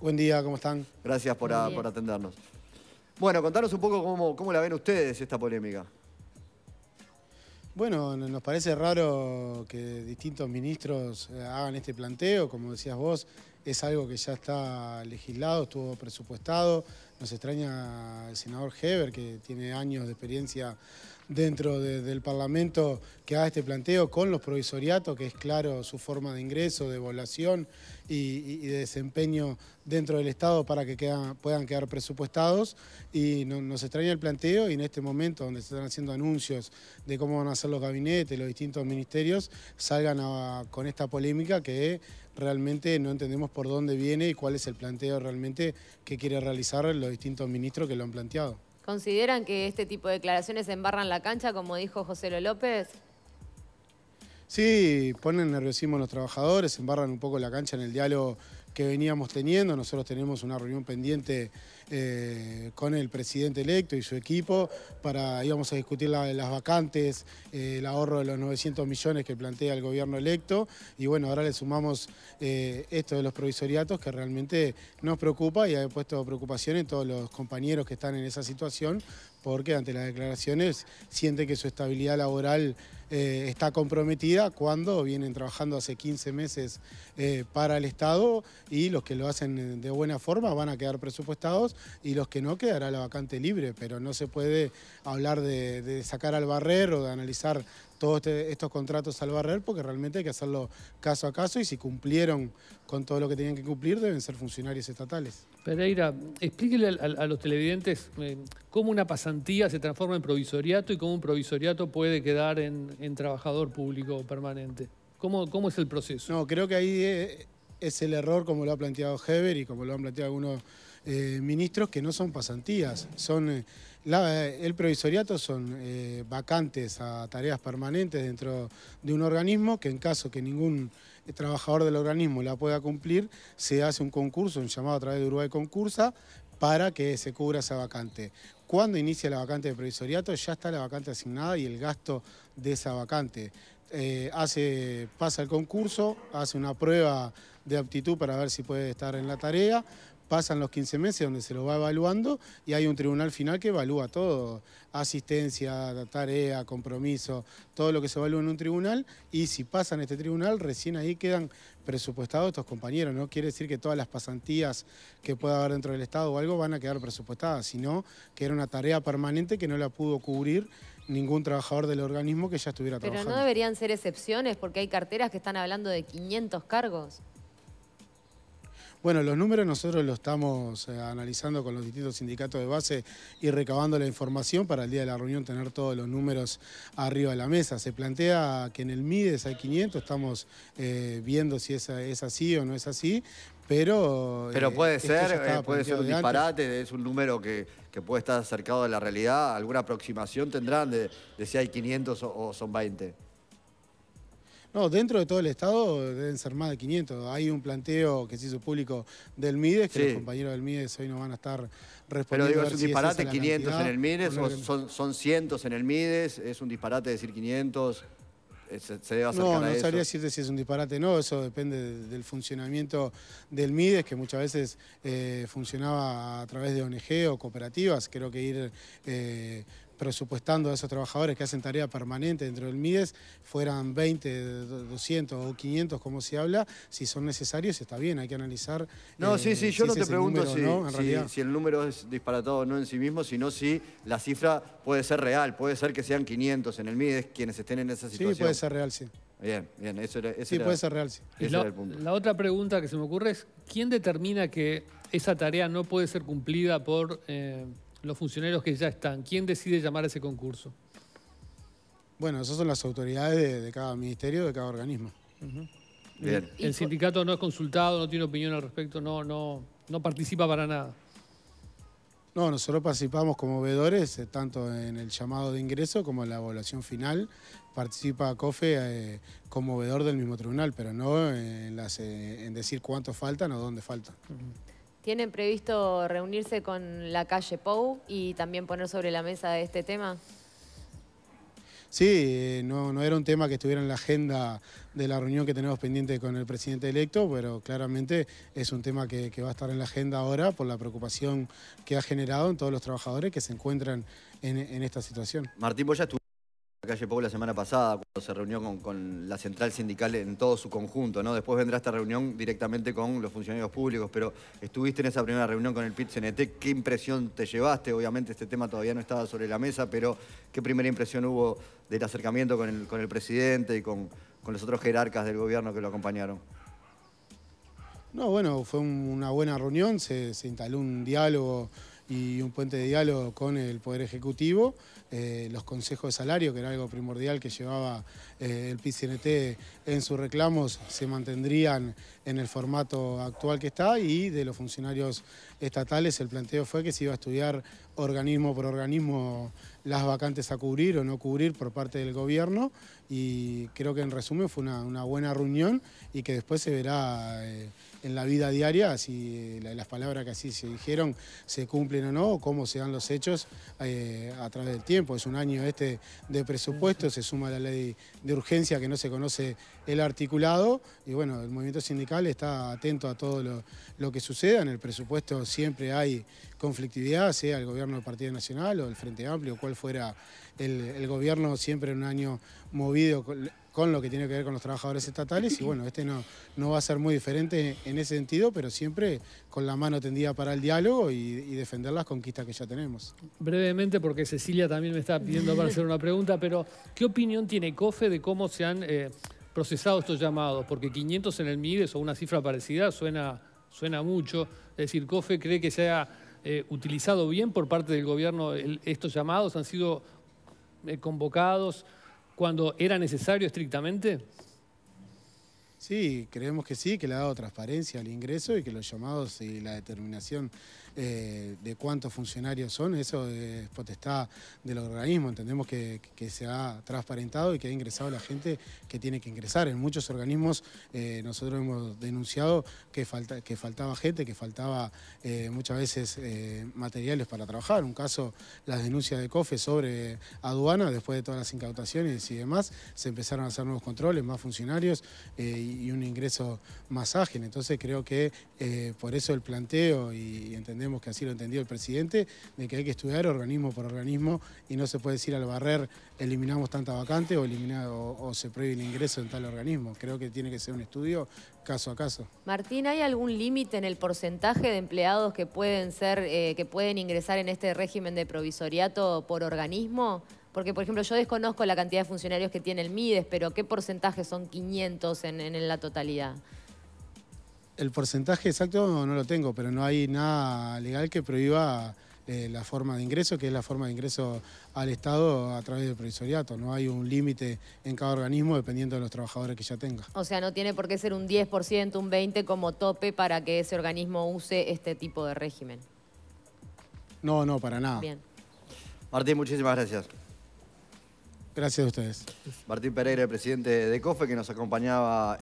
Buen día, ¿cómo están? Gracias por, atendernos. Bueno, contanos un poco cómo, cómo la ven ustedes esta polémica. Bueno, nos parece raro que distintos ministros eh, hagan este planteo, como decías vos, es algo que ya está legislado, estuvo presupuestado. Nos extraña el senador Heber, que tiene años de experiencia dentro del Parlamento, que haga este planteo con los provisoriatos, que es claro su forma de ingreso, de evaluación y, de desempeño dentro del Estado para que puedan quedar presupuestados. Y nos extraña el planteo y en este momento donde se están haciendo anuncios de cómo van a ser los gabinetes, los distintos ministerios, salgan con esta polémica que realmente no entendemos por dónde viene y cuál es el planteo realmente que quiere realizar los distintos ministros que lo han planteado. ¿Consideran que este tipo de declaraciones embarran la cancha, como dijo José López? Sí, ponen nerviosismo a los trabajadores, embarran un poco la cancha en el diálogo que veníamos teniendo. Nosotros tenemos una reunión pendiente eh, con el presidente electo y su equipo para, íbamos a discutir las vacantes, eh, el ahorro de los 900 millones que plantea el gobierno electo. Y bueno, ahora le sumamos eh, esto de los provisoriatos que realmente nos preocupa y ha puesto preocupación en todos los compañeros que están en esa situación porque ante las declaraciones siente que su estabilidad laboral está comprometida cuando vienen trabajando hace 15 meses para el Estado y los que lo hacen de buena forma van a quedar presupuestados y los que no quedará la vacante libre, pero no se puede hablar de, sacar al barrer o de analizar todos este, estos contratos al barrer porque realmente hay que hacerlo caso a caso y si cumplieron con todo lo que tenían que cumplir deben ser funcionarios estatales. Pereira, explíquele a, los televidentes eh, cómo una pasantía se transforma en provisoriato y cómo un provisoriato puede quedar en, trabajador público permanente. ¿Cómo, ¿Cómo, es el proceso? No, creo que ahí eh, es el error como lo ha planteado Heber y como lo han planteado algunos eh, ministros que no son pasantías, son eh, el provisoriato son eh, vacantes a tareas permanentes dentro de un organismo que en caso que ningún trabajador del organismo la pueda cumplir, se hace un concurso, un llamado a través de Uruguay Concursa, para que se cubra esa vacante. Cuando inicia la vacante de provisoriato, ya está la vacante asignada y el gasto de esa vacante. hace, pasa el concurso, hace una prueba de aptitud para ver si puede estar en la tarea, pasan los 15 meses donde se lo va evaluando y hay un tribunal final que evalúa todo, asistencia, tarea, compromiso, todo lo que se evalúa en un tribunal y si pasan este tribunal recién ahí quedan presupuestados estos compañeros, no quiere decir que todas las pasantías que pueda haber dentro del Estado o algo van a quedar presupuestadas, sino que era una tarea permanente que no la pudo cubrir ningún trabajador del organismo que ya estuviera trabajando. Pero no deberían ser excepciones porque hay carteras que están hablando de 500 cargos. Bueno, los números nosotros los estamos eh, analizando con los distintos sindicatos de base y recabando la información para el día de la reunión tener todos los números arriba de la mesa. Se plantea que en el MIDES hay 500, estamos eh, viendo si es, así o no es así, pero... Pero puede ser, puede ser un disparate, es un número que, puede estar acercado a la realidad. ¿Alguna aproximación tendrán de, si hay 500 o son 20? No, dentro de todo el Estado deben ser más de 500. Hay un planteo que se hizo público del MIDES, que los compañeros del MIDES hoy no van a estar respondiendo. Pero digo, es un disparate 500 en el MIDES, o son, son cientos en el MIDES, es un disparate decir 500. Se, debe no, no sabría decirte si es un disparate no, eso depende del funcionamiento del MIDES, que muchas veces eh, funcionaba a través de ONG o cooperativas. Creo que ir eh, presupuestando a esos trabajadores que hacen tarea permanente dentro del MIDES, fueran 20, 200 o 500 como se habla, si son necesarios está bien, hay que analizar. No, sí, sí, yo no te pregunto si, el número es disparatado o no en sí mismo, sino si la cifra puede ser real, puede ser que sean 500 en el MIDES quienes estén en esa situación. Sí, puede ser real, sí. Bien, bien, eso era, Sí, puede ser real, sí. Ese la, era el punto. La otra pregunta que se me ocurre es, ¿quién determina que esa tarea no puede ser cumplida por... Eh, los funcionarios que ya están? ¿Quién decide llamar a ese concurso? Bueno, esas son las autoridades de, cada ministerio, de cada organismo. El sindicato no es consultado, no tiene opinión al respecto, no, no, no participa para nada. No, nosotros participamos como veedores, eh, tanto en el llamado de ingreso como en la evaluación final. Participa COFE eh, como veedor del mismo tribunal, pero no en, las, eh, en decir cuánto faltan o dónde faltan. ¿Tienen previsto reunirse con la calle Pou y también poner sobre la mesa este tema? Sí, eh, no, no era un tema que estuviera en la agenda de la reunión que tenemos pendiente con el presidente electo, pero claramente es un tema que, va a estar en la agenda ahora por la preocupación que ha generado en todos los trabajadores que se encuentran en, esta situación. Martín, vos ya calle Pau la semana pasada, cuando se reunió con, la central sindical en todo su conjunto, ¿no? Después vendrá esta reunión directamente con los funcionarios públicos, pero estuviste en esa primera reunión con el PIT-CNT, ¿qué impresión te llevaste? Obviamente este tema todavía no estaba sobre la mesa, pero ¿qué primera impresión hubo del acercamiento con el, presidente y con, los otros jerarcas del gobierno que lo acompañaron? No, bueno, fue una buena reunión, se instaló un diálogo y un puente de diálogo con el Poder Ejecutivo. Eh, los consejos de salario, que era algo primordial que llevaba eh, el PCNT en sus reclamos, se mantendrían en el formato actual que está y de los funcionarios estatales el planteo fue que se iba a estudiar organismo por organismo las vacantes a cubrir o no cubrir por parte del gobierno y creo que en resumen fue una, buena reunión y que después se verá eh, en la vida diaria si las palabras que así se dijeron se cumplen o no o cómo se dan los hechos a través del tiempo. Es un año este de presupuesto, se suma la ley de urgencia que no se conoce el articulado y bueno, el movimiento sindical está atento a todo lo, que suceda. En el presupuesto siempre hay conflictividad, sea el gobierno del Partido Nacional o el Frente Amplio, cual fuera el, gobierno, siempre en un año movido con lo que tiene que ver con los trabajadores estatales y bueno, este no, no va a ser muy diferente en ese sentido, pero siempre con la mano tendida para el diálogo y, defender las conquistas que ya tenemos. Brevemente, porque Cecilia también me está pidiendo para hacer una pregunta, pero ¿qué opinión tiene COFE de cómo se han eh, procesado estos llamados? Porque 500 en el MIDES o una cifra parecida suena, suena mucho, es decir, COFE cree que se ha eh, utilizado bien por parte del gobierno estos llamados, han sido eh, convocados cuando era necesario estrictamente? Sí, creemos que sí, que le ha dado transparencia al ingreso y que los llamados y la determinación eh, de cuántos funcionarios son, eso es potestad del organismo. Entendemos que, se ha transparentado y que ha ingresado la gente que tiene que ingresar. En muchos organismos eh, nosotros hemos denunciado que, falta, que faltaba gente, que faltaba eh, muchas veces materiales para trabajar. Un caso, las denuncias de COFE sobre aduana, después de todas las incautaciones y demás, se empezaron a hacer nuevos controles, más funcionarios y un ingreso más ágil. Entonces creo que por eso el planteo, y entendemos que así lo entendió el presidente, de que hay que estudiar organismo por organismo y no se puede decir al barrer eliminamos tanta vacante o, o, se prohíbe el ingreso en tal organismo. Creo que tiene que ser un estudio caso a caso. Martín, ¿hay algún límite en el porcentaje de empleados que pueden ser, eh, que pueden ingresar en este régimen de provisoriato por organismo? Porque, por ejemplo, yo desconozco la cantidad de funcionarios que tiene el MIDES, pero ¿qué porcentaje son 500 en, la totalidad? El porcentaje exacto no lo tengo, pero no hay nada legal que prohíba eh, la forma de ingreso, que es la forma de ingreso al Estado a través del provisoriato. No hay un límite en cada organismo dependiendo de los trabajadores que ya tenga. O sea, no tiene por qué ser un 10%, un 20% como tope para que ese organismo use este tipo de régimen. No, no, para nada. Bien. Martín, muchísimas gracias. Gracias a ustedes. Martín Pereira, presidente de COFE, que nos acompañaba